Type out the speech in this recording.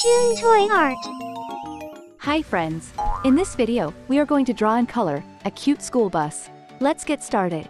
Toon Toy Art. Hi friends! In this video, we are going to draw and color a cute school bus. Let's get started.